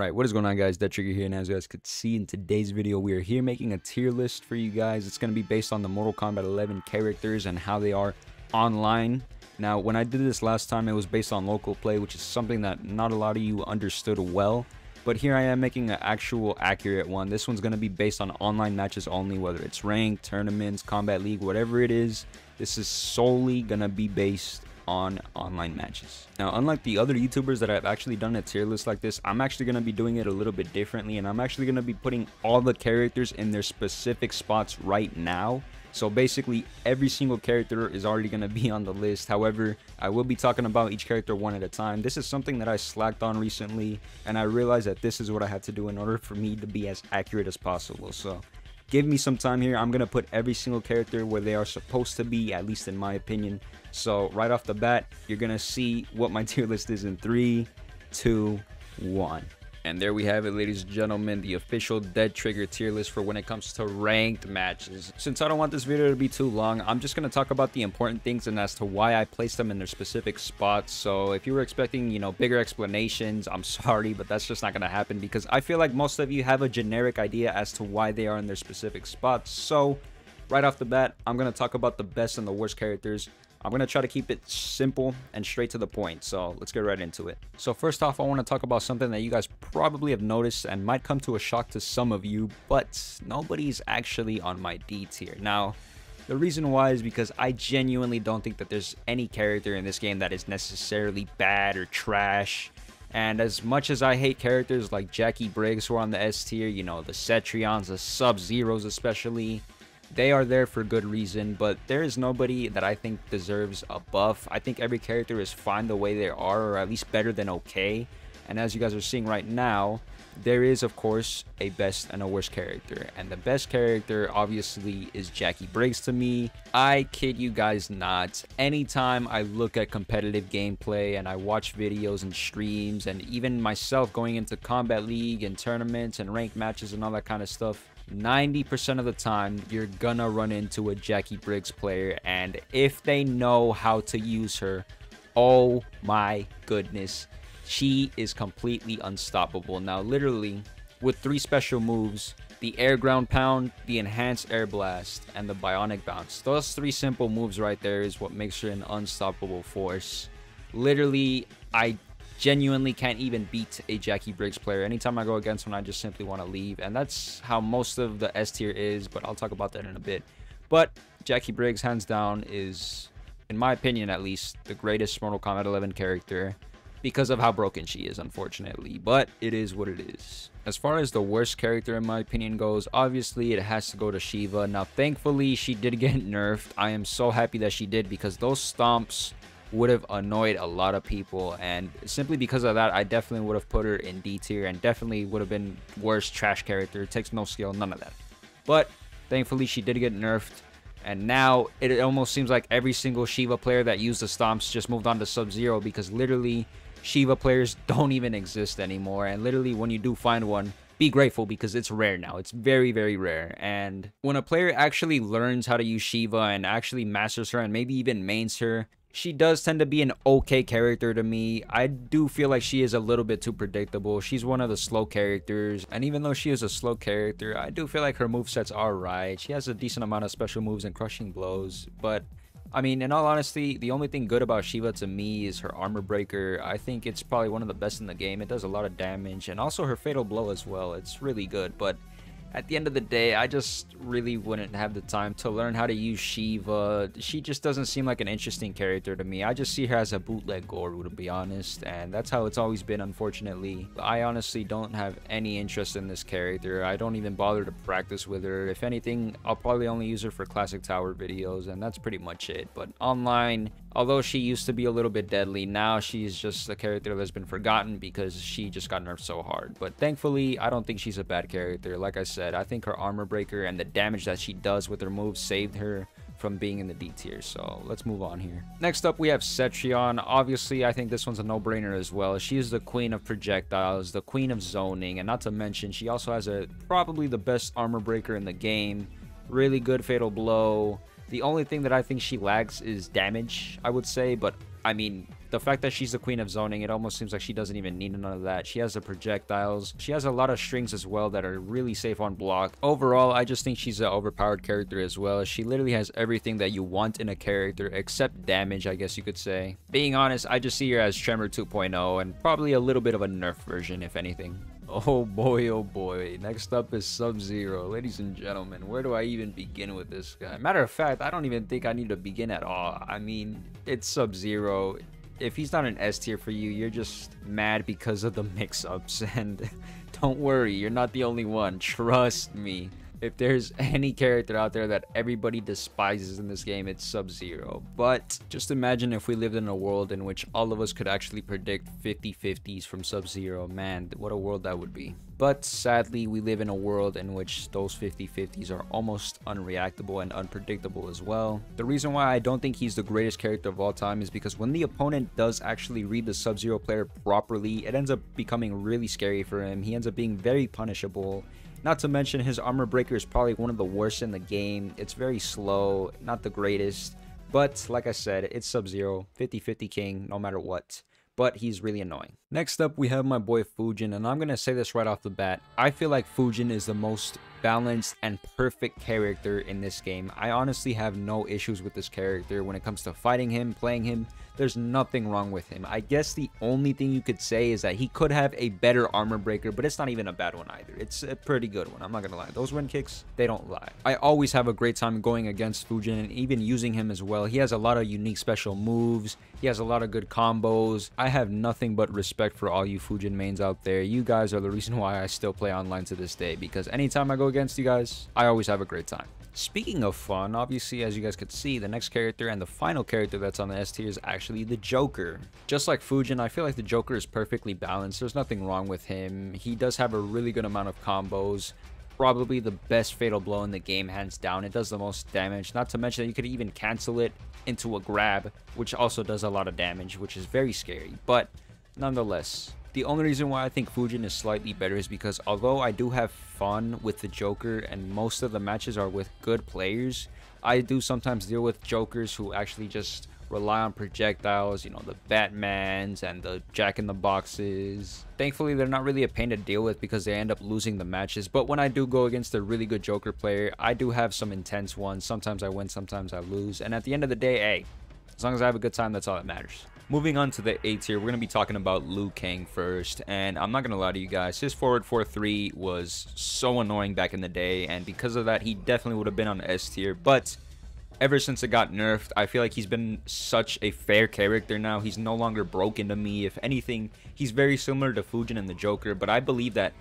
Alright, what is going on guys? Dead Trigger here, and as you guys could see in today's video, we are here making a tier list for you guys. It's going to be based on the Mortal Kombat 11 characters and how they are online. Now, when I did this last time, it was based on local play, which is something that not a lot of you understood well. But here I am making an actual accurate one. This one's going to be based on online matches only, whether it's ranked, tournaments, combat league, whatever it is. This is solely going to be based on online matches. Now, unlike the other YouTubers that I've actually done a tier list like this, I'm actually going to be doing it a little bit differently and I'm actually going to be putting all the characters in their specific spots right now. So basically, every single character is already going to be on the list. However, I will be talking about each character one at a time. This is something that I slacked on recently, and I realized that this is what I had to do in order for me to be as accurate as possible. So give me some time here. I'm going to put every single character where they are supposed to be, at least in my opinion. So right off the bat, you're going to see what my tier list is in three, two, one. And there we have it, ladies and gentlemen, the official Dead Trigger tier list for when it comes to ranked matches. Since I don't want this video to be too long, I'm just going to talk about the important things and as to why I placed them in their specific spots. So if you were expecting, you know, bigger explanations, I'm sorry, but that's just not going to happen because I feel like most of you have a generic idea as to why they are in their specific spots. So right off the bat, I'm going to talk about the best and the worst characters I'm going to try to keep it simple and straight to the point, so let's get right into it. So first off, I want to talk about something that you guys probably have noticed and might come to a shock to some of you, but nobody's actually on my D tier. Now, the reason why is because I genuinely don't think that there's any character in this game that is necessarily bad or trash. And as much as I hate characters like Jacqui Briggs who are on the S tier, you know, the Cetrions, the Sub-Zeros especially, they are there for good reason, but there is nobody that I think deserves a buff. I think every character is fine the way they are, or at least better than okay. And as you guys are seeing right now, there is of course a best and a worst character and the best character obviously is Jacqui Briggs to me I kid you guys not anytime I look at competitive gameplay and I watch videos and streams and even myself going into combat league and tournaments and ranked matches and all that kind of stuff 90% of the time, you're gonna run into a Jacqui Briggs player, and if they know how to use her, oh my goodness, she is completely unstoppable. Now, literally, with three special moves, the air ground pound, the enhanced air blast, and the bionic bounce. Those three simple moves right there is what makes her an unstoppable force. Literally, I genuinely can't even beat a Jacqui Briggs player. Anytime I go against one, I just simply want to leave. And that's how most of the S tier is, but I'll talk about that in a bit. But Jacqui Briggs, hands down, is, in my opinion at least, the greatest Mortal Kombat 11 character because of how broken she is, unfortunately. But it is what it is. As far as the worst character, in my opinion, goes, obviously it has to go to Sheeva. Now, thankfully, she did get nerfed. I am so happy that she did because those stomps would have annoyed a lot of people and simply because of that I definitely would have put her in D tier and definitely would have been worst trash character it takes no skill none of that but thankfully she did get nerfed and now it almost seems like every single Sheeva player that used the stomps just moved on to Sub-Zero because literally Sheeva players don't even exist anymore and literally when you do find one be grateful because it's rare now. It's very, very rare. And when a player actually learns how to use Sheeva and actually masters her and maybe even mains her, she does tend to be an okay character to me. I do feel like she is a little bit too predictable. She's one of the slow characters. And even though she is a slow character, I do feel like her move sets are right. She has a decent amount of special moves and crushing blows. But I mean, in all honesty, the only thing good about Sheeva to me is her armor breaker. I think it's probably one of the best in the game. It does a lot of damage and also her fatal blow as well. It's really good. But at the end of the day, I just really wouldn't have the time to learn how to use Sheeva. She just doesn't seem like an interesting character to me. I just see her as a bootleg Goro, to be honest, and that's how it's always been, unfortunately. I honestly don't have any interest in this character. I don't even bother to practice with her. If anything, I'll probably only use her for Classic Tower videos, and that's pretty much it. But online, Although she used to be a little bit deadly, now she's just a character that's been forgotten because she just got nerfed so hard. But thankfully, I don't think she's a bad character. Like I said, I think her armor breaker and the damage that she does with her moves saved her from being in the D tier. So let's move on here. Next up, we have Cetrion. Obviously, I think this one's a no-brainer as well. She is the queen of projectiles, the queen of zoning, and not to mention, she also has a probably the best armor breaker in the game. Really good fatal blow the only thing that I think she lacks is damage, I would say, but I mean, the fact that she's the queen of zoning, it almost seems like she doesn't even need none of that. She has the projectiles. She has a lot of strings as well that are really safe on block. Overall, I just think she's an overpowered character as well. She literally has everything that you want in a character except damage, I guess you could say. Being honest, I just see her as Tremor 2.0 and probably a little bit of a nerf version, if anything. Oh boy, oh boy. Next up is Sub-Zero. Ladies and gentlemen, where do I even begin with this guy? Matter of fact, I don't even think I need to begin at all. I mean, it's Sub-Zero. If he's not an S tier for you, you're just mad because of the mix-ups. And don't worry, you're not the only one. Trust me if there's any character out there that everybody despises in this game, it's Sub-Zero. But just imagine if we lived in a world in which all of us could actually predict 50-50s from Sub-Zero. Man, what a world that would be. But sadly, we live in a world in which those 50-50s are almost unreactable and unpredictable as well. The reason why I don't think he's the greatest character of all time is because when the opponent does actually read the Sub-Zero player properly, it ends up becoming really scary for him. He ends up being very punishable not to mention his armor breaker is probably one of the worst in the game. It's very slow, not the greatest. But like I said, it's Sub-Zero, 50-50 king, no matter what. But he's really annoying. Next up, we have my boy Fujin, and I'm going to say this right off the bat. I feel like Fujin is the most balanced and perfect character in this game. I honestly have no issues with this character when it comes to fighting him, playing him. There's nothing wrong with him. I guess the only thing you could say is that he could have a better armor breaker, but it's not even a bad one either. It's a pretty good one. I'm not gonna lie. Those wind kicks, they don't lie. I always have a great time going against Fujin and even using him as well. He has a lot of unique special moves. He has a lot of good combos. I have nothing but respect for all you Fujin mains out there. You guys are the reason why I still play online to this day because anytime I go against you guys, I always have a great time. Speaking of fun, obviously as you guys could see, the next character and the final character that's on the S tier is actually the Joker. Just like Fujin, I feel like the Joker is perfectly balanced. There's nothing wrong with him. He does have a really good amount of combos. Probably the best fatal blow in the game, hands down. It does the most damage. Not to mention that you could even cancel it into a grab, which also does a lot of damage, which is very scary. But nonetheless, the only reason why I think Fujin is slightly better is because although I do have fun with the Joker and most of the matches are with good players, I do sometimes deal with Jokers who actually just rely on projectiles, you know, the Batmans and the Jack in the Boxes. Thankfully, they're not really a pain to deal with because they end up losing the matches. But when I do go against a really good Joker player, I do have some intense ones. Sometimes I win, sometimes I lose. And at the end of the day, hey, as long as I have a good time, that's all that matters. Moving on to the A tier, we're going to be talking about Liu Kang first. And I'm not going to lie to you guys, his forward 4-3 was so annoying back in the day. And because of that, he definitely would have been on S tier. But ever since it got nerfed, I feel like he's been such a fair character now. He's no longer broken to me. If anything, he's very similar to Fujin and the Joker. But I believe that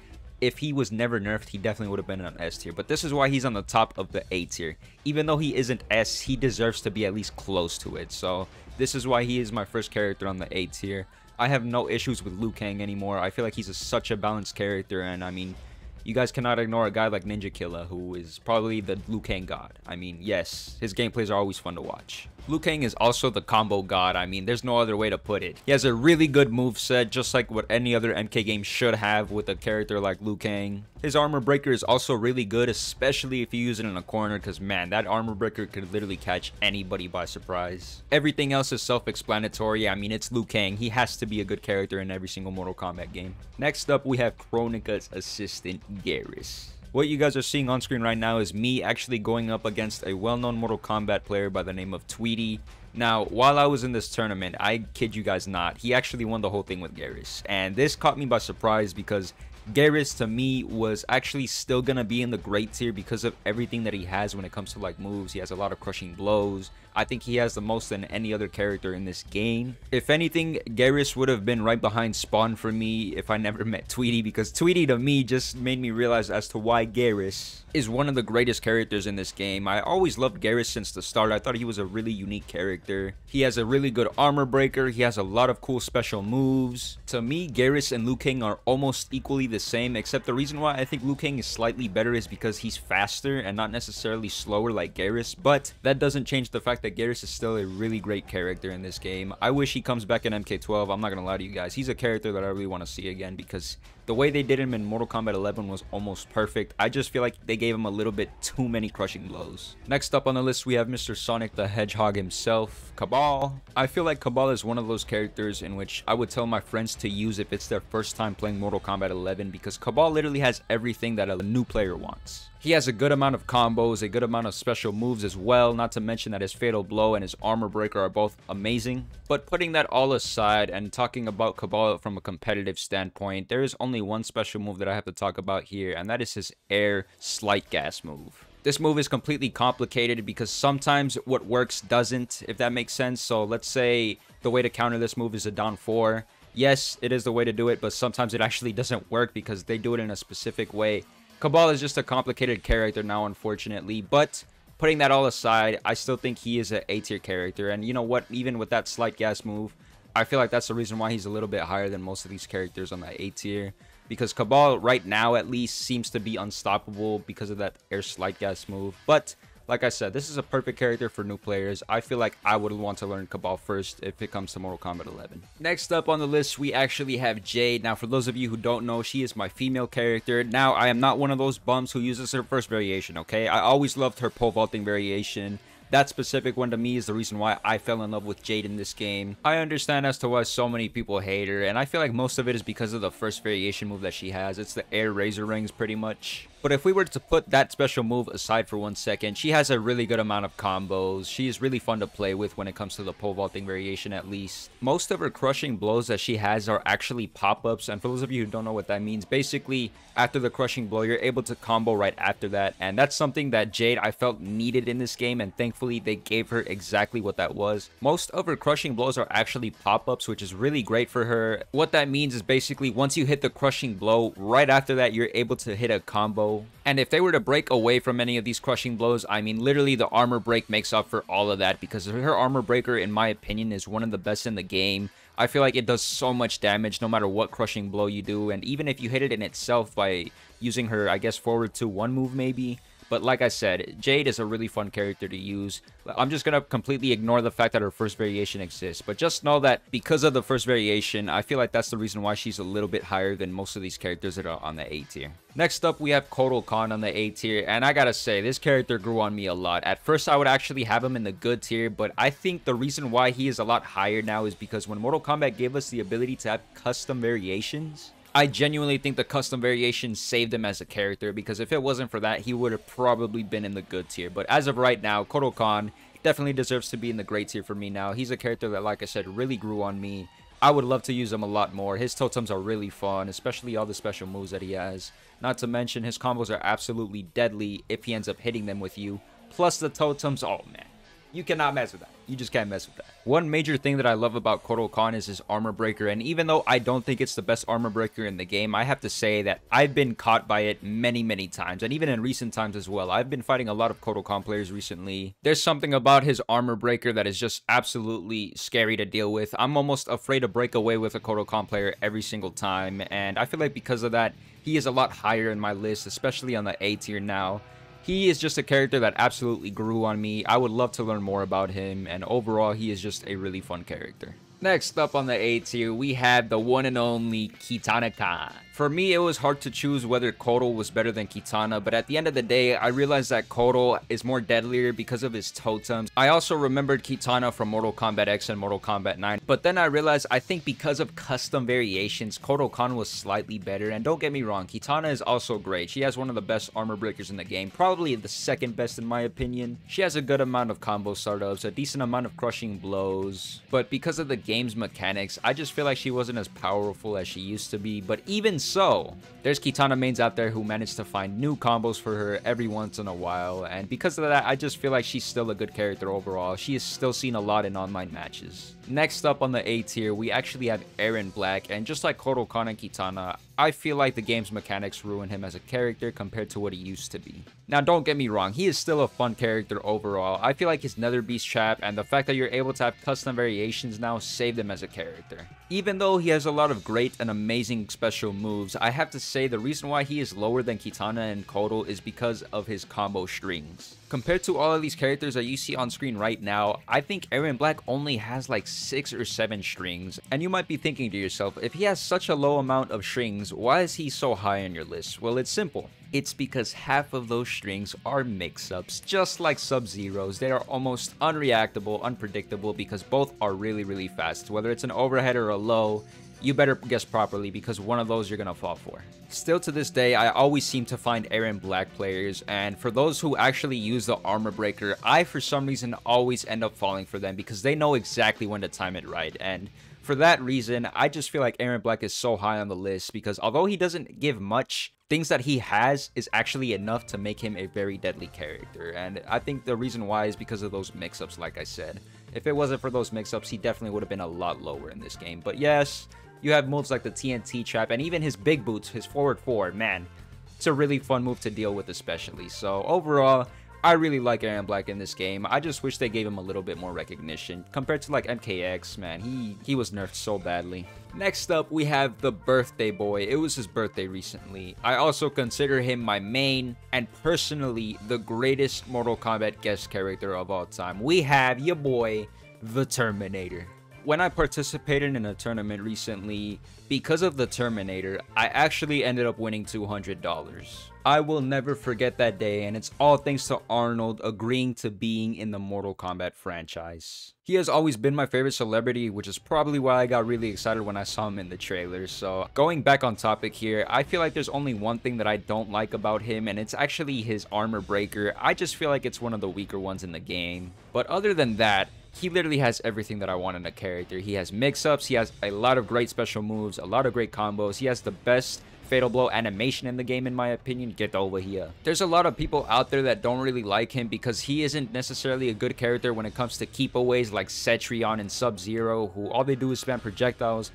if he was never nerfed, he definitely would have been on S tier. But this is why he's on the top of the A tier. Even though he isn't S, he deserves to be at least close to it. So this is why he is my first character on the A tier. I have no issues with Liu Kang anymore. I feel like he's a, such a balanced character, and I mean, you guys cannot ignore a guy like Ninja Killa, who is probably the Liu Kang god. I mean, yes, his gameplays are always fun to watch. Liu Kang is also the combo god. I mean, there's no other way to put it. He has a really good move set, just like what any other MK game should have with a character like Liu Kang. His armor breaker is also really good, especially if you use it in a corner, because man, that armor breaker could literally catch anybody by surprise. Everything else is self-explanatory. I mean, it's Liu Kang. He has to be a good character in every single Mortal Kombat game. Next up, we have Kronika's assistant, Geras. What you guys are seeing on screen right now is me actually going up against a well-known Mortal Kombat player by the name of Tweety. Now, while I was in this tournament, I kid you guys not, he actually won the whole thing with Geras. And this caught me by surprise because Geras to me was actually still gonna be in the great tier because of everything that he has when it comes to like moves. He has a lot of crushing blows. I think he has the most than any other character in this game. If anything, Geras would have been right behind Spawn for me if I never met Tweety because Tweety to me just made me realize as to why Geras is one of the greatest characters in this game. I always loved Geras since the start. I thought he was a really unique character. He has a really good armor breaker. He has a lot of cool special moves. To me, Geras and Liu Kang are almost equally the same, except the reason why I think Liu Kang is slightly better is because he's faster and not necessarily slower like Geras, but that doesn't change the fact that Geras is still a really great character in this game. I wish he comes back in MK12. I'm not going to lie to you guys. He's a character that I really want to see again because The way they did him in Mortal Kombat 11 was almost perfect. I just feel like they gave him a little bit too many crushing blows. Next up on the list, we have Mr. Sonic the Hedgehog himself, Kabal. I feel like Kabal is one of those characters in which I would tell my friends to use if it's their first time playing Mortal Kombat 11 because Kabal literally has everything that a new player wants. He has a good amount of combos, a good amount of special moves as well, not to mention that his Fatal Blow and his Armor Breaker are both amazing. But putting that all aside and talking about Kabal from a competitive standpoint, there is only one special move that I have to talk about here, and that is his Air Slight Gas move. This move is completely complicated because sometimes what works doesn't, if that makes sense. So let's say the way to counter this move is a down 4. Yes, it is the way to do it, but sometimes it actually doesn't work because they do it in a specific way. Kabal is just a complicated character now, unfortunately. But putting that all aside, I still think he is an A tier character. And you know what? Even with that slight gas move, I feel like that's the reason why he's a little bit higher than most of these characters on that A tier. Because Kabal, right now at least, seems to be unstoppable because of that air slight gas move. But like I said, this is a perfect character for new players. I feel like I would want to learn Kabal first if it comes to Mortal Kombat 11. Next up on the list, we actually have Jade. Now, for those of you who don't know, she is my female character. Now, I am not one of those bums who uses her first variation, okay? I always loved her pole vaulting variation. That specific one to me is the reason why I fell in love with Jade in this game. I understand as to why so many people hate her, and I feel like most of it is because of the first variation move that she has. It's the air razor rings pretty much. But if we were to put that special move aside for one second, she has a really good amount of combos. She is really fun to play with when it comes to the pole vaulting variation at least. Most of her crushing blows that she has are actually pop-ups. And for those of you who don't know what that means, basically after the crushing blow, you're able to combo right after that. And that's something that Jade I felt needed in this game. And thankfully they gave her exactly what that was. Most of her crushing blows are actually pop-ups, which is really great for her. What that means is basically once you hit the crushing blow, right after that, you're able to hit a combo and if they were to break away from any of these crushing blows, I mean, literally the armor break makes up for all of that because her armor breaker, in my opinion, is one of the best in the game. I feel like it does so much damage no matter what crushing blow you do. And even if you hit it in itself by using her, I guess, forward to one move maybe, but like I said, Jade is a really fun character to use. I'm just going to completely ignore the fact that her first variation exists. But just know that because of the first variation, I feel like that's the reason why she's a little bit higher than most of these characters that are on the A tier. Next up, we have Kotal Khan on the A tier. And I gotta say, this character grew on me a lot. At first, I would actually have him in the good tier. But I think the reason why he is a lot higher now is because when Mortal Kombat gave us the ability to have custom variations, I genuinely think the custom variation saved him as a character because if it wasn't for that, he would have probably been in the good tier. But as of right now, Kotal Khan definitely deserves to be in the great tier for me now. He's a character that, like I said, really grew on me. I would love to use him a lot more. His totems are really fun, especially all the special moves that he has. Not to mention, his combos are absolutely deadly if he ends up hitting them with you. Plus the totems, oh man. You cannot mess with that. You just can't mess with that. One major thing that I love about Kotal Khan is his armor breaker, and even though I don't think it's the best armor breaker in the game, I have to say that I've been caught by it many, many times, and even in recent times as well. I've been fighting a lot of Kotal Khan players recently. There's something about his armor breaker that is just absolutely scary to deal with. I'm almost afraid to break away with a Kotal Khan player every single time, and I feel like because of that, he is a lot higher in my list, especially on the A tier now. He is just a character that absolutely grew on me. I would love to learn more about him, and overall, he is just a really fun character. Next up on the A tier, we have the one and only Kitana Khan. For me, it was hard to choose whether Kotal was better than Kitana, but at the end of the day, I realized that Kotal is more deadlier because of his totems. I also remembered Kitana from Mortal Kombat X and Mortal Kombat 9, but then I realized I think because of custom variations, Kotal Khan was slightly better, and don't get me wrong, Kitana is also great. She has one of the best armor breakers in the game, probably the second best in my opinion. She has a good amount of combo startups, a decent amount of crushing blows, but because of the game's mechanics, I just feel like she wasn't as powerful as she used to be, but even so, there's Kitana mains out there who manage to find new combos for her every once in a while, and because of that, I just feel like she's still a good character overall. She is still seen a lot in online matches. Next up on the A tier, we actually have Erron Black, and just like and Kitana, I feel like the game's mechanics ruin him as a character compared to what he used to be. Now don't get me wrong, he is still a fun character overall. I feel like his Nether Beast trap and the fact that you're able to have custom variations now saved him as a character. Even though he has a lot of great and amazing special moves, I have to say the reason why he is lower than Kitana and Kotal is because of his combo strings. Compared to all of these characters that you see on screen right now, I think Erron Black only has like six or seven strings. And you might be thinking to yourself, if he has such a low amount of strings, why is he so high on your list? Well, it's simple. It's because half of those strings are mix-ups, just like Sub-Zero's. They are almost unreactable, unpredictable, because both are really, really fast. Whether it's an overhead or a low, you better guess properly because one of those you're gonna fall for. Still to this day, I always seem to find Erron Black players, and for those who actually use the armor breaker, I for some reason always end up falling for them because they know exactly when to time it right, and for that reason, I just feel like Erron Black is so high on the list because although he doesn't give much, things that he has is actually enough to make him a very deadly character. And I think the reason why is because of those mix-ups, like I said. If it wasn't for those mix-ups, he definitely would have been a lot lower in this game. But yes, you have moves like the TNT trap and even his big boots, his forward forward, man. It's a really fun move to deal with especially. So overall, I really like Erron Black in this game. I just wish they gave him a little bit more recognition. Compared to like MKX, man, he, he was nerfed so badly. Next up, we have the birthday boy. It was his birthday recently. I also consider him my main and personally the greatest Mortal Kombat guest character of all time. We have your boy, the Terminator when I participated in a tournament recently, because of the Terminator, I actually ended up winning $200. I will never forget that day, and it's all thanks to Arnold agreeing to being in the Mortal Kombat franchise. He has always been my favorite celebrity, which is probably why I got really excited when I saw him in the trailer. So going back on topic here, I feel like there's only one thing that I don't like about him, and it's actually his armor breaker. I just feel like it's one of the weaker ones in the game. But other than that, he literally has everything that I want in a character. He has mix-ups, he has a lot of great special moves, a lot of great combos. He has the best Fatal Blow animation in the game, in my opinion. Get over here. There's a lot of people out there that don't really like him because he isn't necessarily a good character when it comes to keep-aways like Cetrion and Sub-Zero, who all they do is spam projectiles.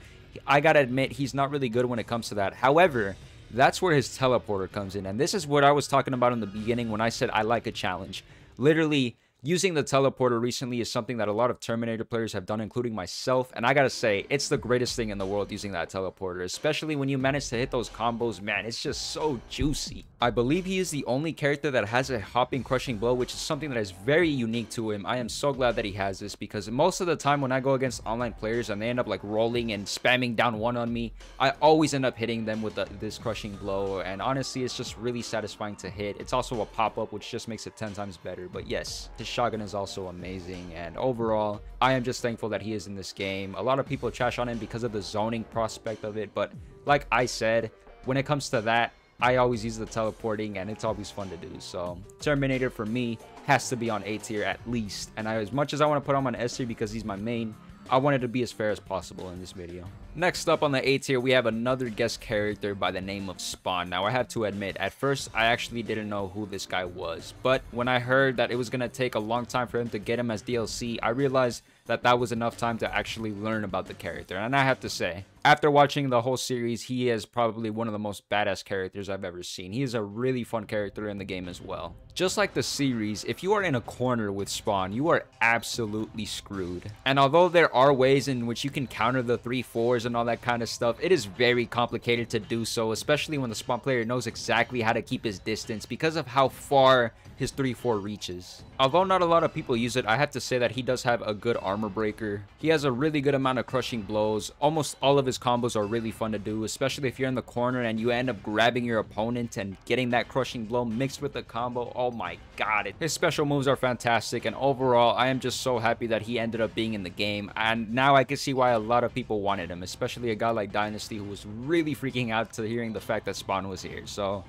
I gotta admit, he's not really good when it comes to that. However, that's where his teleporter comes in. And this is what I was talking about in the beginning when I said I like a challenge. Literally, Using the teleporter recently is something that a lot of Terminator players have done, including myself, and I gotta say, it's the greatest thing in the world using that teleporter, especially when you manage to hit those combos, man, it's just so juicy. I believe he is the only character that has a hopping crushing blow, which is something that is very unique to him. I am so glad that he has this, because most of the time when I go against online players and they end up like rolling and spamming down one on me, I always end up hitting them with the, this crushing blow, and honestly, it's just really satisfying to hit. It's also a pop-up, which just makes it 10 times better, but yes, Shotgun is also amazing. And overall, I am just thankful that he is in this game. A lot of people trash on him because of the zoning prospect of it. But like I said, when it comes to that, I always use the teleporting and it's always fun to do. So Terminator for me has to be on A tier at least. And I, as much as I want to put him on S tier because he's my main, I wanted to be as fair as possible in this video. Next up on the A tier, we have another guest character by the name of Spawn. Now, I have to admit, at first, I actually didn't know who this guy was. But when I heard that it was going to take a long time for him to get him as DLC, I realized that that was enough time to actually learn about the character. And I have to say, after watching the whole series, he is probably one of the most badass characters I've ever seen. He is a really fun character in the game as well. Just like the series, if you are in a corner with Spawn, you are absolutely screwed. And although there are ways in which you can counter the 3-4s and all that kind of stuff, it is very complicated to do so, especially when the Spawn player knows exactly how to keep his distance because of how far his 3-4 reaches. Although not a lot of people use it, I have to say that he does have a good armor breaker. He has a really good amount of crushing blows. Almost all of his combos are really fun to do, especially if you're in the corner and you end up grabbing your opponent and getting that crushing blow mixed with the combo. Oh my god. His special moves are fantastic and overall, I am just so happy that he ended up being in the game. And now I can see why a lot of people wanted him, especially a guy like Dynasty who was really freaking out to hearing the fact that Spawn was here. So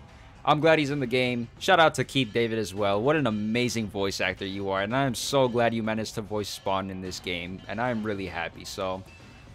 I'm glad he's in the game. Shout out to Keith David as well. What an amazing voice actor you are. And I'm so glad you managed to voice Spawn in this game. And I'm really happy. So,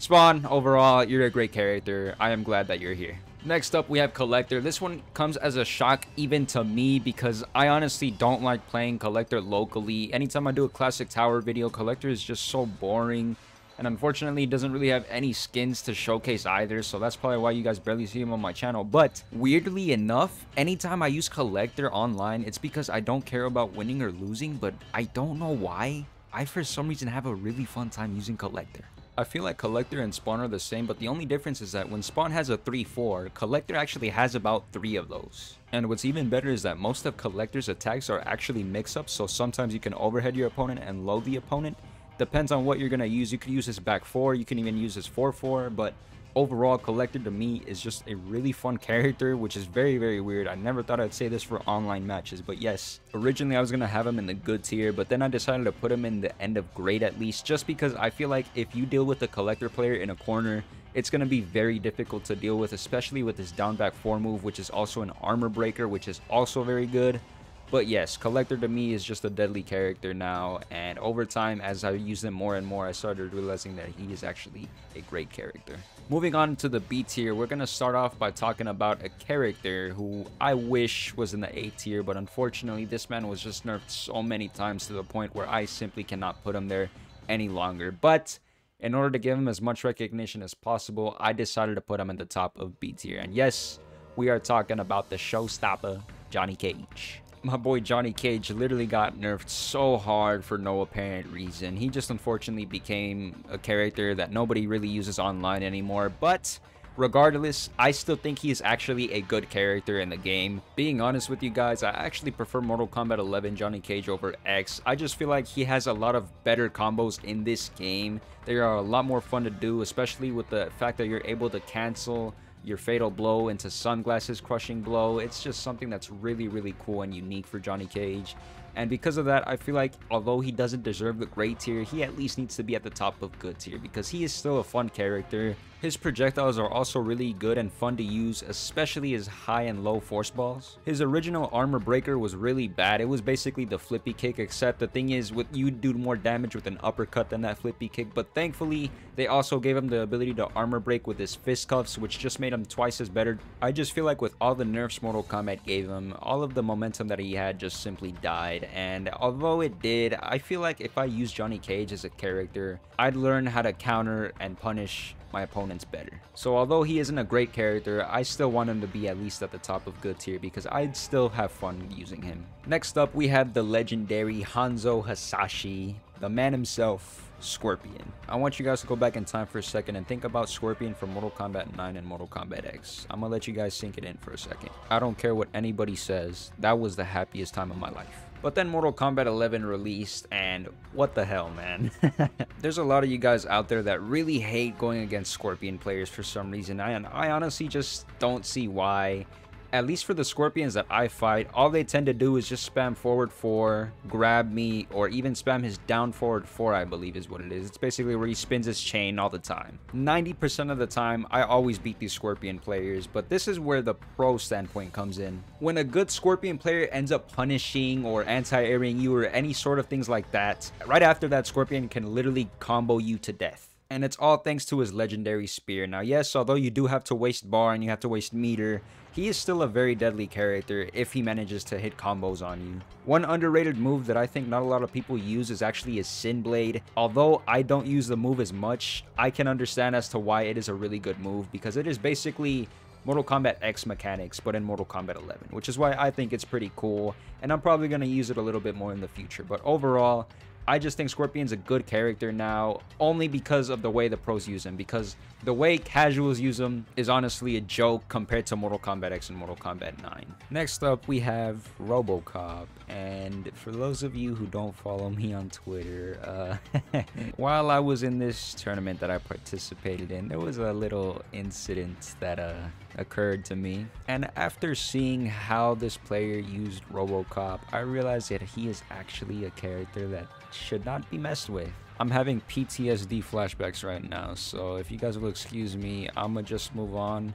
Spawn, overall, you're a great character. I am glad that you're here. Next up, we have Collector. This one comes as a shock even to me because I honestly don't like playing Collector locally. Anytime I do a Classic Tower video, Collector is just so boring. And unfortunately, he doesn't really have any skins to showcase either, so that's probably why you guys barely see him on my channel. But weirdly enough, anytime I use Collector online, it's because I don't care about winning or losing, but I don't know why. I, for some reason, have a really fun time using Collector. I feel like Collector and Spawn are the same, but the only difference is that when Spawn has a 3-4, Collector actually has about 3 of those. And what's even better is that most of Collector's attacks are actually mix-ups, so sometimes you can overhead your opponent and load the opponent, Depends on what you're going to use. You could use his back 4, you can even use his 4-4, but overall collector to me is just a really fun character which is very very weird. I never thought i'd say this for online matches but yes originally i was gonna have him in the good tier but then i decided to put him in the end of great at least just because i feel like if you deal with a collector player in a corner it's going to be very difficult to deal with especially with his down back four move which is also an armor breaker which is also very good but yes, Collector to me is just a deadly character now, and over time, as I use him more and more, I started realizing that he is actually a great character. Moving on to the B tier, we're going to start off by talking about a character who I wish was in the A tier, but unfortunately, this man was just nerfed so many times to the point where I simply cannot put him there any longer. But in order to give him as much recognition as possible, I decided to put him in the top of B tier. And yes, we are talking about the showstopper, Johnny Cage my boy Johnny Cage literally got nerfed so hard for no apparent reason. He just unfortunately became a character that nobody really uses online anymore, but regardless, I still think he is actually a good character in the game. Being honest with you guys, I actually prefer Mortal Kombat 11 Johnny Cage over X. I just feel like he has a lot of better combos in this game. They are a lot more fun to do, especially with the fact that you're able to cancel your fatal blow into sunglasses crushing blow. It's just something that's really, really cool and unique for Johnny Cage. And because of that, I feel like although he doesn't deserve the great tier, he at least needs to be at the top of good tier because he is still a fun character. His projectiles are also really good and fun to use, especially his high and low force balls. His original armor breaker was really bad. It was basically the flippy kick, except the thing is, with you do more damage with an uppercut than that flippy kick. But thankfully, they also gave him the ability to armor break with his fist cuffs, which just made him twice as better. I just feel like with all the nerfs Mortal Kombat gave him, all of the momentum that he had just simply died. And although it did, I feel like if I use Johnny Cage as a character, I'd learn how to counter and punish my opponents better. So although he isn't a great character, I still want him to be at least at the top of good tier because I'd still have fun using him. Next up, we have the legendary Hanzo Hasashi, the man himself, Scorpion. I want you guys to go back in time for a second and think about Scorpion from Mortal Kombat 9 and Mortal Kombat X. I'm gonna let you guys sink it in for a second. I don't care what anybody says, that was the happiest time of my life. But then Mortal Kombat 11 released, and what the hell, man? There's a lot of you guys out there that really hate going against Scorpion players for some reason, and I honestly just don't see why at least for the scorpions that I fight, all they tend to do is just spam forward 4, grab me, or even spam his down forward 4, I believe is what it is. It's basically where he spins his chain all the time. 90% of the time, I always beat these scorpion players, but this is where the pro standpoint comes in. When a good scorpion player ends up punishing or anti-airing you or any sort of things like that, right after that scorpion can literally combo you to death and it's all thanks to his legendary spear. Now, yes, although you do have to waste bar and you have to waste meter, he is still a very deadly character if he manages to hit combos on you. One underrated move that I think not a lot of people use is actually his Sin Blade. Although I don't use the move as much, I can understand as to why it is a really good move because it is basically Mortal Kombat X mechanics, but in Mortal Kombat 11, which is why I think it's pretty cool, and I'm probably going to use it a little bit more in the future. But overall, I just think Scorpion's a good character now, only because of the way the pros use him. Because the way casuals use him is honestly a joke compared to Mortal Kombat X and Mortal Kombat 9. Next up, we have Robocop. And for those of you who don't follow me on Twitter, uh, while I was in this tournament that I participated in, there was a little incident that uh, occurred to me. And after seeing how this player used Robocop, I realized that he is actually a character that should not be messed with. I'm having PTSD flashbacks right now, so if you guys will excuse me, I'ma just move on.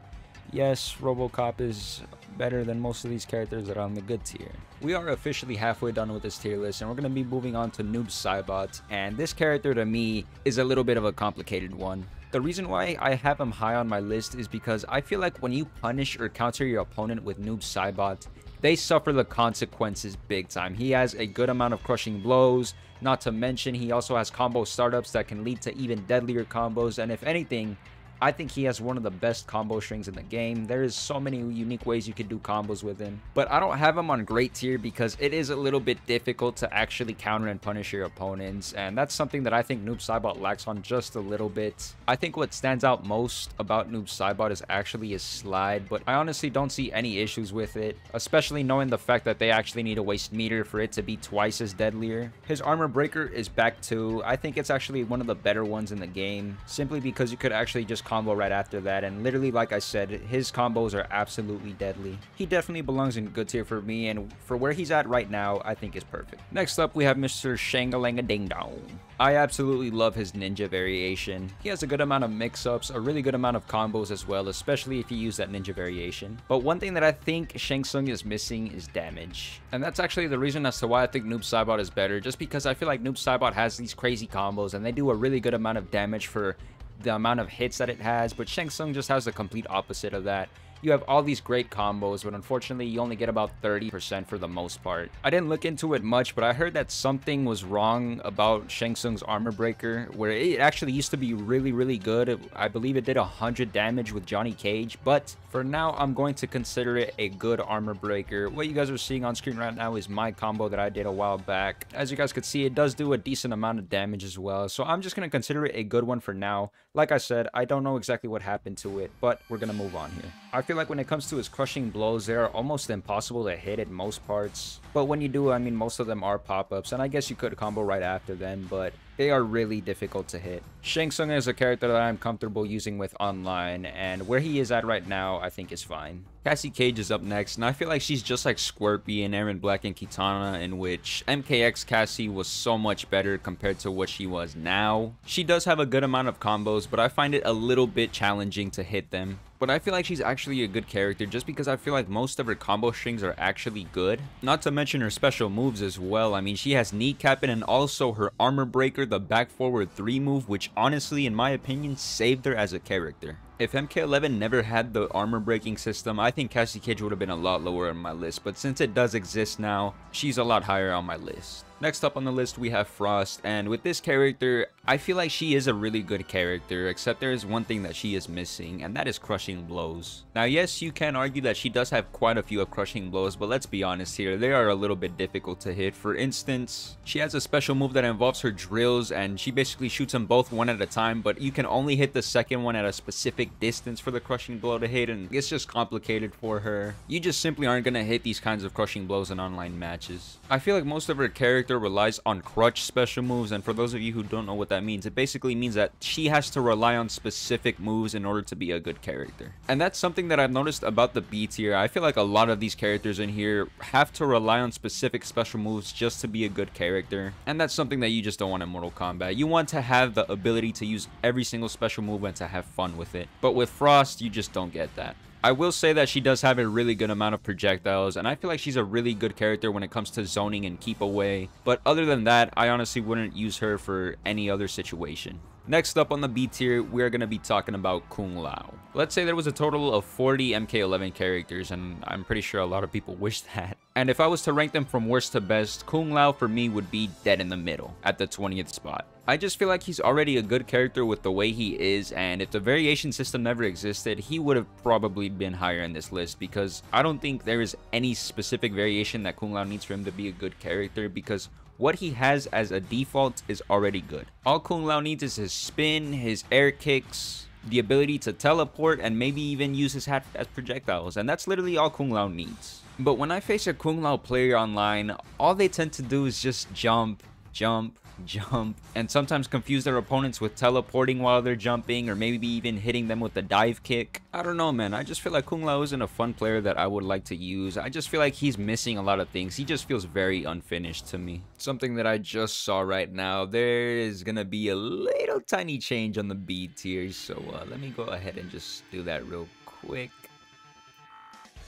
Yes, Robocop is better than most of these characters that are on the good tier. We are officially halfway done with this tier list and we're going to be moving on to Noob Saibot and this character to me is a little bit of a complicated one. The reason why I have him high on my list is because I feel like when you punish or counter your opponent with Noob Saibot, they suffer the consequences big time. He has a good amount of crushing blows, not to mention he also has combo startups that can lead to even deadlier combos, and if anything, I think he has one of the best combo strings in the game. There is so many unique ways you can do combos with him. But I don't have him on great tier because it is a little bit difficult to actually counter and punish your opponents. And that's something that I think Noob Saibot lacks on just a little bit. I think what stands out most about Noob Saibot is actually his slide. But I honestly don't see any issues with it. Especially knowing the fact that they actually need a waste meter for it to be twice as deadlier. His armor breaker is back too. I think it's actually one of the better ones in the game. Simply because you could actually just combo right after that. And literally, like I said, his combos are absolutely deadly. He definitely belongs in good tier for me. And for where he's at right now, I think is perfect. Next up, we have Mr. Shangalanga Ding Dong. I absolutely love his ninja variation. He has a good amount of mix-ups, a really good amount of combos as well, especially if you use that ninja variation. But one thing that I think Shang Tsung is missing is damage. And that's actually the reason as to why I think Noob Saibot is better, just because I feel like Noob Saibot has these crazy combos and they do a really good amount of damage for the amount of hits that it has, but Shang Tsung just has the complete opposite of that you have all these great combos, but unfortunately you only get about 30% for the most part. I didn't look into it much, but I heard that something was wrong about Shang Tsung's armor breaker, where it actually used to be really, really good. I believe it did 100 damage with Johnny Cage, but for now, I'm going to consider it a good armor breaker. What you guys are seeing on screen right now is my combo that I did a while back. As you guys could see, it does do a decent amount of damage as well, so I'm just going to consider it a good one for now. Like I said, I don't know exactly what happened to it, but we're going to move on here. I feel like when it comes to his crushing blows, they are almost impossible to hit at most parts. But when you do, I mean, most of them are pop-ups, and I guess you could combo right after them, but they are really difficult to hit. Shang Tsung is a character that I'm comfortable using with online, and where he is at right now, I think is fine. Cassie Cage is up next, and I feel like she's just like Scorpy and Erron Black and Kitana, in which MKX Cassie was so much better compared to what she was now. She does have a good amount of combos, but I find it a little bit challenging to hit them but I feel like she's actually a good character just because I feel like most of her combo strings are actually good. Not to mention her special moves as well. I mean, she has kneecapping and also her armor breaker, the back forward 3 move, which honestly, in my opinion, saved her as a character. If MK11 never had the armor breaking system, I think Cassie Cage would have been a lot lower on my list, but since it does exist now, she's a lot higher on my list. Next up on the list, we have Frost, and with this character, I feel like she is a really good character, except there is one thing that she is missing, and that is crushing blows. Now, yes, you can argue that she does have quite a few of crushing blows, but let's be honest here, they are a little bit difficult to hit. For instance, she has a special move that involves her drills, and she basically shoots them both one at a time, but you can only hit the second one at a specific distance for the crushing blow to hit and it's just complicated for her. You just simply aren't to hit these kinds of crushing blows in online matches. I feel like most of her character relies on crutch special moves and for those of you who don't know what that means, it basically means that she has to rely on specific moves in order to be a good character. And that's something that I've noticed about the B tier. I feel like a lot of these characters in here have to rely on specific special moves just to be a good character. And that's something that you just don't want in Mortal Kombat. You want to have the ability to use every single special move and to have fun with it. But with Frost, you just don't get that. I will say that she does have a really good amount of projectiles, and I feel like she's a really good character when it comes to zoning and keep away. But other than that, I honestly wouldn't use her for any other situation. Next up on the B tier, we're going to be talking about Kung Lao. Let's say there was a total of 40 MK11 characters, and I'm pretty sure a lot of people wish that. And if I was to rank them from worst to best, Kung Lao for me would be dead in the middle, at the 20th spot. I just feel like he's already a good character with the way he is, and if the variation system never existed, he would have probably been higher in this list, because I don't think there is any specific variation that Kung Lao needs for him to be a good character, because what he has as a default is already good. All Kung Lao needs is his spin, his air kicks, the ability to teleport, and maybe even use his hat as projectiles, and that's literally all Kung Lao needs. But when I face a Kung Lao player online, all they tend to do is just jump, jump, jump, and sometimes confuse their opponents with teleporting while they're jumping, or maybe even hitting them with a dive kick. I don't know, man. I just feel like Kung Lao isn't a fun player that I would like to use. I just feel like he's missing a lot of things. He just feels very unfinished to me. Something that I just saw right now, there is gonna be a little tiny change on the B tier, so uh, let me go ahead and just do that real quick.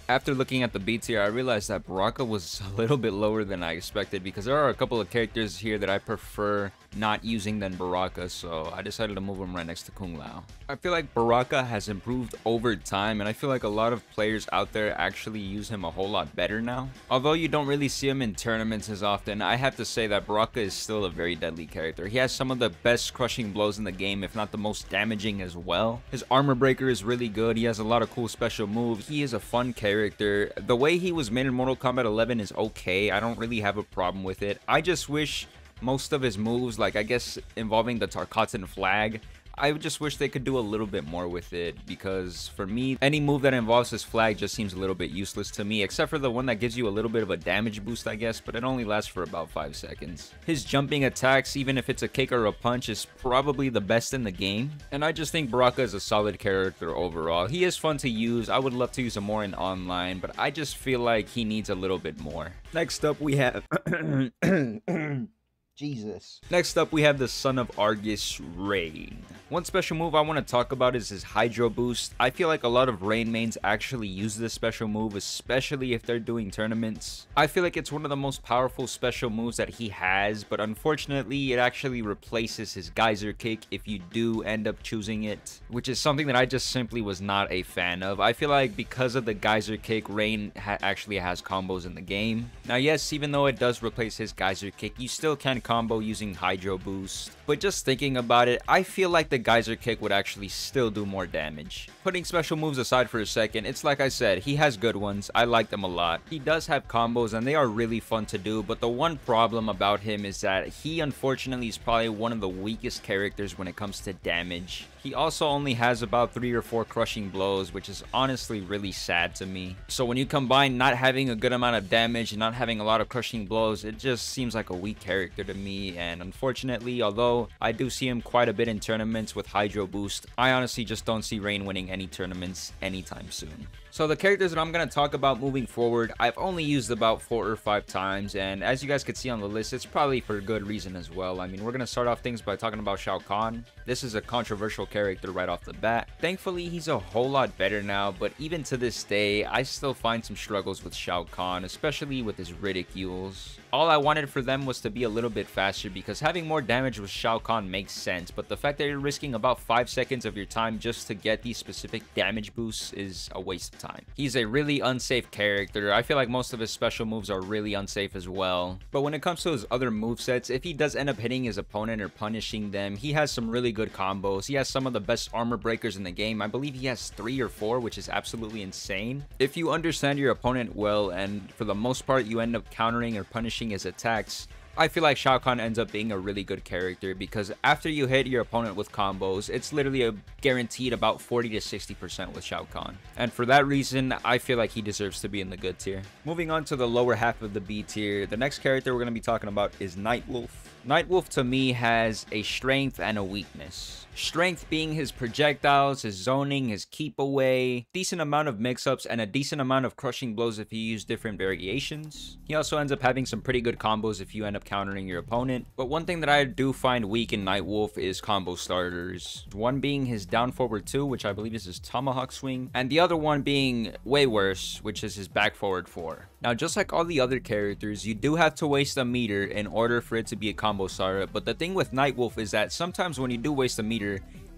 After looking at the B tier, I realized that Baraka was a little bit lower than I expected because there are a couple of characters here that I prefer not using than Baraka, so I decided to move him right next to Kung Lao. I feel like Baraka has improved over time, and I feel like a lot of players out there actually use him a whole lot better now. Although you don't really see him in tournaments as often, I have to say that Baraka is still a very deadly character. He has some of the best crushing blows in the game, if not the most damaging as well. His armor breaker is really good. He has a lot of cool special moves. He is a fun character. The way he was made in Mortal Kombat 11 is okay. I don't really have a problem with it. I just wish most of his moves, like I guess involving the Tarkatan flag, I just wish they could do a little bit more with it because for me, any move that involves this flag just seems a little bit useless to me, except for the one that gives you a little bit of a damage boost, I guess, but it only lasts for about 5 seconds. His jumping attacks, even if it's a kick or a punch, is probably the best in the game, and I just think Baraka is a solid character overall. He is fun to use, I would love to use him more in online, but I just feel like he needs a little bit more. Next up, we have... Jesus. Next up, we have the Son of Argus, Rain. One special move I want to talk about is his Hydro Boost. I feel like a lot of Rain mains actually use this special move, especially if they're doing tournaments. I feel like it's one of the most powerful special moves that he has, but unfortunately, it actually replaces his Geyser Kick if you do end up choosing it, which is something that I just simply was not a fan of. I feel like because of the Geyser Kick, Rain ha actually has combos in the game. Now, yes, even though it does replace his Geyser Kick, you still can combo using Hydro Boost. But just thinking about it, I feel like the Geyser Kick would actually still do more damage. Putting special moves aside for a second, it's like I said, he has good ones. I like them a lot. He does have combos and they are really fun to do, but the one problem about him is that he unfortunately is probably one of the weakest characters when it comes to damage. He also only has about 3 or 4 crushing blows, which is honestly really sad to me. So when you combine not having a good amount of damage and not having a lot of crushing blows, it just seems like a weak character to me. And unfortunately, although I do see him quite a bit in tournaments with Hydro Boost, I honestly just don't see Rain winning any tournaments anytime soon. So the characters that I'm going to talk about moving forward, I've only used about four or five times, and as you guys can see on the list, it's probably for a good reason as well. I mean, we're going to start off things by talking about Shao Kahn. This is a controversial character right off the bat. Thankfully, he's a whole lot better now, but even to this day, I still find some struggles with Shao Kahn, especially with his ridicules. All I wanted for them was to be a little bit faster because having more damage with Shao Kahn makes sense, but the fact that you're risking about 5 seconds of your time just to get these specific damage boosts is a waste of time. He's a really unsafe character. I feel like most of his special moves are really unsafe as well. But when it comes to his other movesets, if he does end up hitting his opponent or punishing them, he has some really good combos. He has some of the best armor breakers in the game. I believe he has 3 or 4, which is absolutely insane. If you understand your opponent well and for the most part you end up countering or punishing his attacks, I feel like Shao Kahn ends up being a really good character because after you hit your opponent with combos, it's literally a guaranteed about 40 to 60% with Shao Kahn. And for that reason, I feel like he deserves to be in the good tier. Moving on to the lower half of the B tier, the next character we're going to be talking about is Nightwolf. Nightwolf to me has a strength and a weakness. Strength being his projectiles, his zoning, his keep away, decent amount of mix-ups, and a decent amount of crushing blows if you use different variations. He also ends up having some pretty good combos if you end up countering your opponent. But one thing that I do find weak in Nightwolf is combo starters. One being his down forward 2, which I believe is his tomahawk swing, and the other one being way worse, which is his back forward 4. Now, just like all the other characters, you do have to waste a meter in order for it to be a combo starter, but the thing with Nightwolf is that sometimes when you do waste a meter,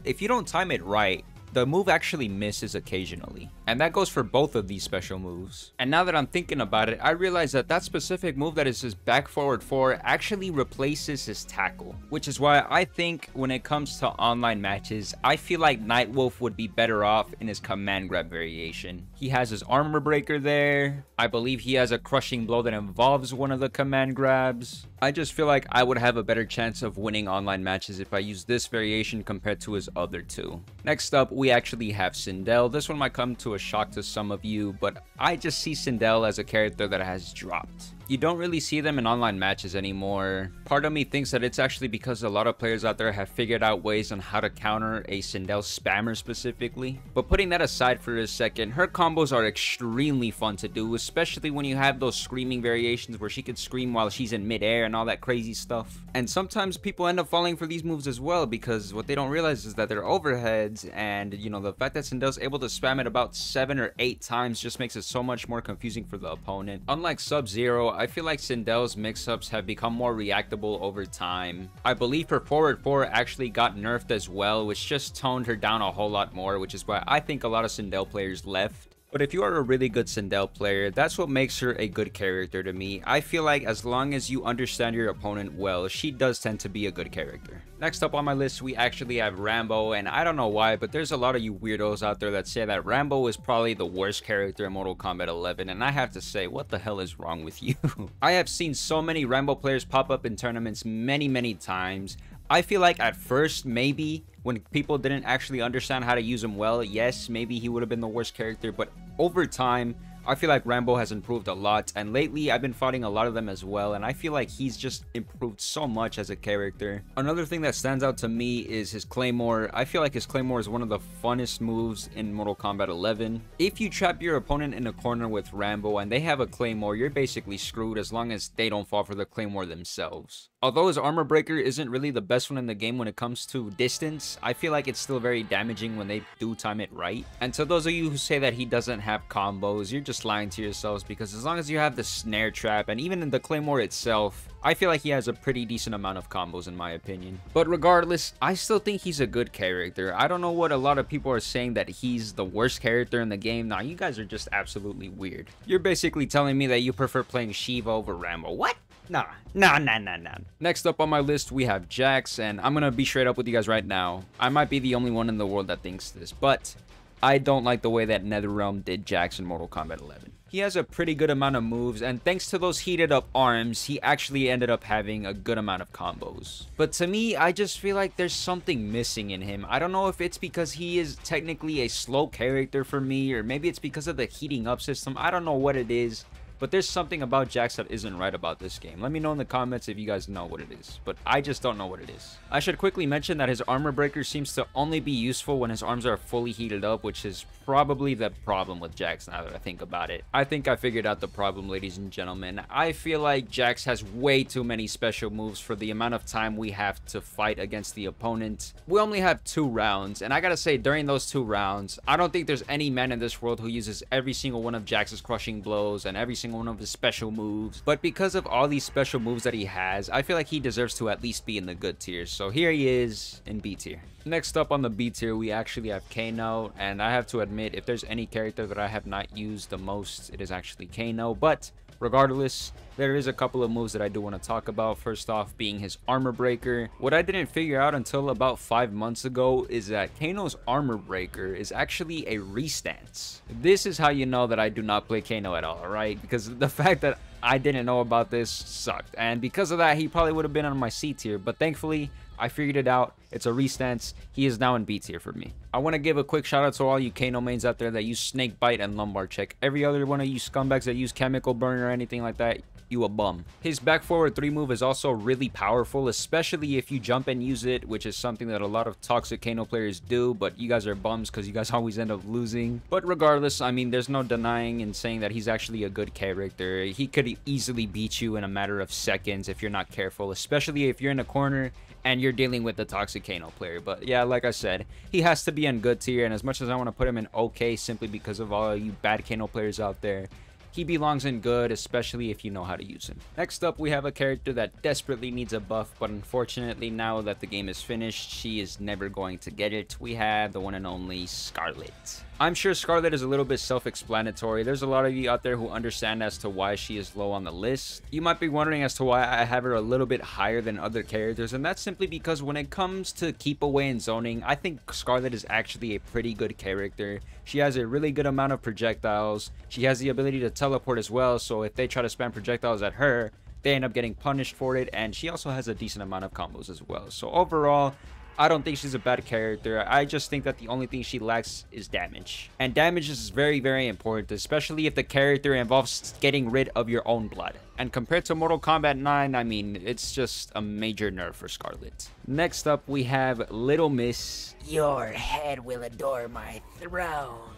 if you don't time it right, the move actually misses occasionally. And that goes for both of these special moves. And now that I'm thinking about it, I realize that that specific move that is his back forward 4 actually replaces his tackle. Which is why I think when it comes to online matches, I feel like Nightwolf would be better off in his command grab variation. He has his armor breaker there. I believe he has a crushing blow that involves one of the command grabs. I just feel like I would have a better chance of winning online matches if I use this variation compared to his other two. Next up, we actually have Sindel. This one might come to a shock to some of you, but I just see Sindel as a character that has dropped. You don't really see them in online matches anymore. Part of me thinks that it's actually because a lot of players out there have figured out ways on how to counter a Sindel spammer specifically. But putting that aside for a second, her combos are extremely fun to do, especially when you have those screaming variations where she could scream while she's in midair and all that crazy stuff. And sometimes people end up falling for these moves as well because what they don't realize is that they're overheads and, you know, the fact that Sindel's able to spam it about 7 or 8 times just makes it so much more confusing for the opponent. Unlike Sub-Zero, I feel like Sindel's mix-ups have become more reactable over time. I believe her forward 4 actually got nerfed as well, which just toned her down a whole lot more, which is why I think a lot of Sindel players left. But if you are a really good Sindel player, that's what makes her a good character to me. I feel like as long as you understand your opponent well, she does tend to be a good character. Next up on my list, we actually have Rambo, and I don't know why, but there's a lot of you weirdos out there that say that Rambo is probably the worst character in Mortal Kombat 11, and I have to say, what the hell is wrong with you? I have seen so many Rambo players pop up in tournaments many, many times. I feel like at first, maybe when people didn't actually understand how to use him well, yes, maybe he would have been the worst character, but over time, I feel like Rambo has improved a lot, and lately I've been fighting a lot of them as well, and I feel like he's just improved so much as a character. Another thing that stands out to me is his Claymore. I feel like his Claymore is one of the funnest moves in Mortal Kombat 11. If you trap your opponent in a corner with Rambo and they have a Claymore, you're basically screwed as long as they don't fall for the Claymore themselves. Although his armor breaker isn't really the best one in the game when it comes to distance, I feel like it's still very damaging when they do time it right. And to those of you who say that he doesn't have combos, you're just lying to yourselves because as long as you have the snare trap and even in the claymore itself, I feel like he has a pretty decent amount of combos in my opinion. But regardless, I still think he's a good character. I don't know what a lot of people are saying that he's the worst character in the game. Now, you guys are just absolutely weird. You're basically telling me that you prefer playing Sheeva over Rambo. What? Nah, nah, nah, nah, nah. Next up on my list, we have Jax, and I'm gonna be straight up with you guys right now. I might be the only one in the world that thinks this, but I don't like the way that NetherRealm did in Mortal Kombat 11. He has a pretty good amount of moves, and thanks to those heated up arms, he actually ended up having a good amount of combos. But to me, I just feel like there's something missing in him. I don't know if it's because he is technically a slow character for me, or maybe it's because of the heating up system. I don't know what it is. But there's something about Jax that isn't right about this game. Let me know in the comments if you guys know what it is. But I just don't know what it is. I should quickly mention that his armor breaker seems to only be useful when his arms are fully heated up, which is probably the problem with Jax now that I think about it. I think I figured out the problem, ladies and gentlemen. I feel like Jax has way too many special moves for the amount of time we have to fight against the opponent. We only have two rounds, and I gotta say, during those two rounds, I don't think there's any man in this world who uses every single one of Jax's crushing blows and every single single one of his special moves. But because of all these special moves that he has, I feel like he deserves to at least be in the good tier. So here he is in B tier. Next up on the B tier, we actually have Kano. And I have to admit, if there's any character that I have not used the most, it is actually Kano. But regardless, there is a couple of moves that I do want to talk about. First off being his armor breaker. What I didn't figure out until about five months ago is that Kano's armor breaker is actually a restance. This is how you know that I do not play Kano at all, right? Because the fact that I didn't know about this sucked. And because of that, he probably would have been on my C tier. But thankfully, I figured it out. It's a restance. He is now in B tier for me. I want to give a quick shout out to all you Kano mains out there that use Snake Bite and Lumbar Check. Every other one of you scumbags that use Chemical Burn or anything like that, you a bum. His back forward 3 move is also really powerful, especially if you jump and use it, which is something that a lot of toxic Kano players do, but you guys are bums because you guys always end up losing. But regardless, I mean, there's no denying and saying that he's actually a good character. He could easily beat you in a matter of seconds if you're not careful, especially if you're in a corner and you're dealing with the toxic Kano player. But yeah, like I said, he has to be in good tier, and as much as I want to put him in okay simply because of all you bad Kano players out there, he belongs in good, especially if you know how to use him. Next up, we have a character that desperately needs a buff, but unfortunately now that the game is finished, she is never going to get it. We have the one and only Skarlet. I'm sure Skarlet is a little bit self-explanatory. There's a lot of you out there who understand as to why she is low on the list. You might be wondering as to why I have her a little bit higher than other characters, and that's simply because when it comes to keep away and zoning, I think Skarlet is actually a pretty good character. She has a really good amount of projectiles. She has the ability to teleport as well, so if they try to spam projectiles at her, they end up getting punished for it, and she also has a decent amount of combos as well. So overall, I don't think she's a bad character. I just think that the only thing she lacks is damage. And damage is very, very important, especially if the character involves getting rid of your own blood. And compared to Mortal Kombat 9, I mean, it's just a major nerf for Skarlet. Next up, we have Little Miss. Your head will adore my throne.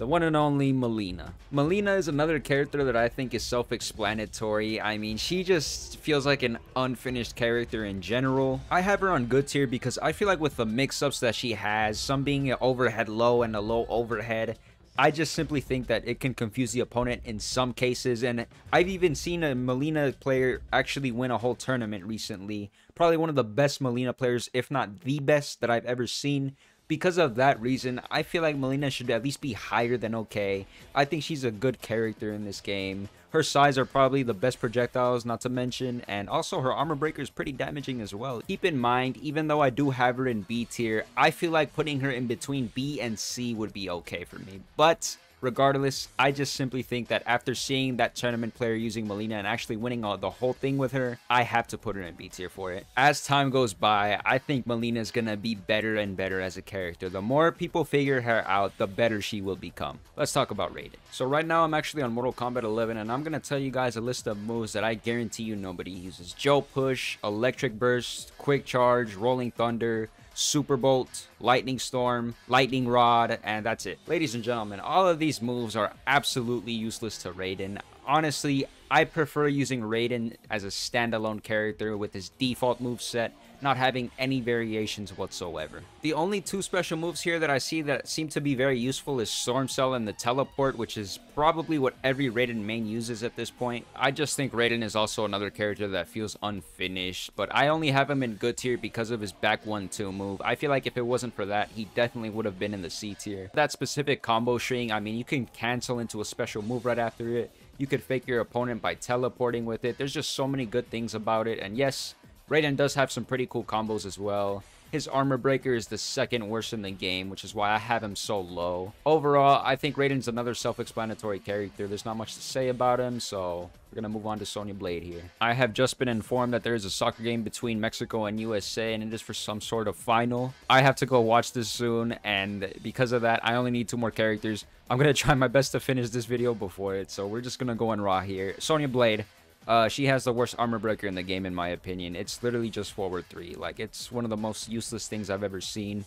The one and only Mileena. Mileena is another character that I think is self-explanatory. I mean, she just feels like an unfinished character in general. I have her on good tier because I feel like with the mix-ups that she has, some being an overhead low and a low overhead, I just simply think that it can confuse the opponent in some cases. And I've even seen a Mileena player actually win a whole tournament recently. Probably one of the best Mileena players, if not the best that I've ever seen because of that reason, I feel like Mileena should at least be higher than okay. I think she's a good character in this game. Her size are probably the best projectiles, not to mention, and also her armor breaker is pretty damaging as well. Keep in mind, even though I do have her in B tier, I feel like putting her in between B and C would be okay for me. But Regardless, I just simply think that after seeing that tournament player using Mileena and actually winning all, the whole thing with her, I have to put her in B tier for it. As time goes by, I think Mileena is going to be better and better as a character. The more people figure her out, the better she will become. Let's talk about Raiden. So right now, I'm actually on Mortal Kombat 11, and I'm going to tell you guys a list of moves that I guarantee you nobody uses. Joe Push, Electric Burst, Quick Charge, Rolling Thunder, Super Bolt, Lightning Storm, Lightning Rod, and that's it. Ladies and gentlemen, all of these moves are absolutely useless to Raiden. Honestly, I prefer using Raiden as a standalone character with his default move set not having any variations whatsoever. The only two special moves here that I see that seem to be very useful is Storm Cell and the Teleport, which is probably what every Raiden main uses at this point. I just think Raiden is also another character that feels unfinished, but I only have him in good tier because of his back 1-2 move. I feel like if it wasn't for that, he definitely would have been in the C tier. That specific combo string, I mean, you can cancel into a special move right after it. You could fake your opponent by teleporting with it. There's just so many good things about it. And yes, Raiden does have some pretty cool combos as well. His armor breaker is the second worst in the game, which is why I have him so low. Overall, I think Raiden's another self-explanatory character. There's not much to say about him, so we're going to move on to Sonya Blade here. I have just been informed that there is a soccer game between Mexico and USA, and it is for some sort of final. I have to go watch this soon, and because of that, I only need two more characters. I'm going to try my best to finish this video before it, so we're just going to go in raw here. Sonya Blade. Uh, she has the worst armor breaker in the game, in my opinion. It's literally just forward 3. Like, it's one of the most useless things I've ever seen.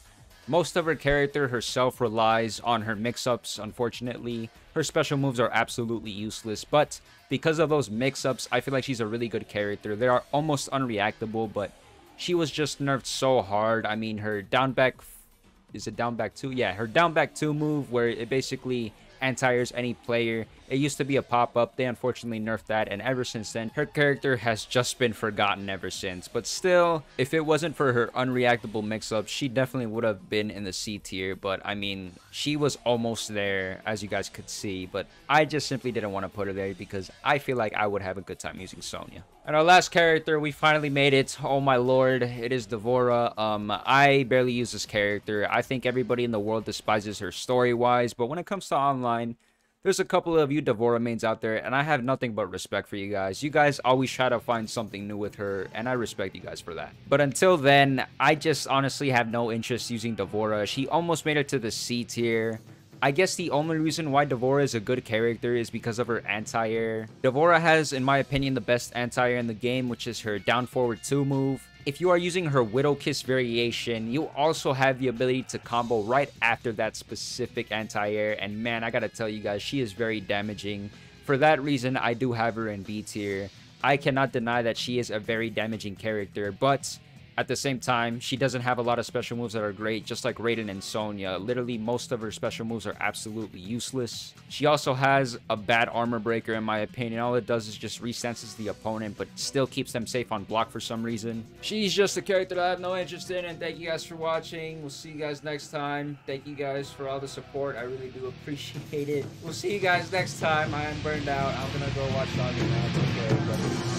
Most of her character herself relies on her mix-ups, unfortunately. Her special moves are absolutely useless, but because of those mix-ups, I feel like she's a really good character. They are almost unreactable, but she was just nerfed so hard. I mean, her down back... Is it down back 2? Yeah, her down back 2 move, where it basically anti-airs any player. It used to be a pop-up. They unfortunately nerfed that, and ever since then, her character has just been forgotten ever since. But still, if it wasn't for her unreactable mix-up, she definitely would have been in the C tier. But, I mean, she was almost there, as you guys could see. But I just simply didn't want to put her there because I feel like I would have a good time using Sonya. And our last character, we finally made it. Oh my lord, it is D'Vorah. Um, I barely use this character. I think everybody in the world despises her story-wise, but when it comes to online, there's a couple of you D'Vorah mains out there, and I have nothing but respect for you guys. You guys always try to find something new with her, and I respect you guys for that. But until then, I just honestly have no interest using D'Vorah. She almost made it to the C tier. I guess the only reason why D'Vorah is a good character is because of her anti-air. D'Vorah has, in my opinion, the best anti-air in the game, which is her down forward 2 move. If you are using her Widow Kiss variation, you also have the ability to combo right after that specific anti-air, and man, I gotta tell you guys, she is very damaging. For that reason, I do have her in B tier. I cannot deny that she is a very damaging character, but at the same time, she doesn't have a lot of special moves that are great, just like Raiden and Sonya. Literally, most of her special moves are absolutely useless. She also has a bad armor breaker, in my opinion. All it does is just resenses the opponent, but still keeps them safe on block for some reason. She's just a character I have no interest in, and thank you guys for watching. We'll see you guys next time. Thank you guys for all the support. I really do appreciate it. We'll see you guys next time. I am burned out. I'm gonna go watch Doggy now. It's okay, but